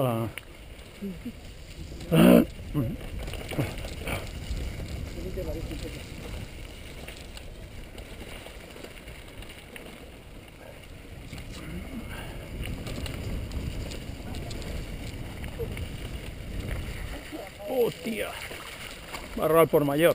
Ah. Hostia. Barro al por mayor.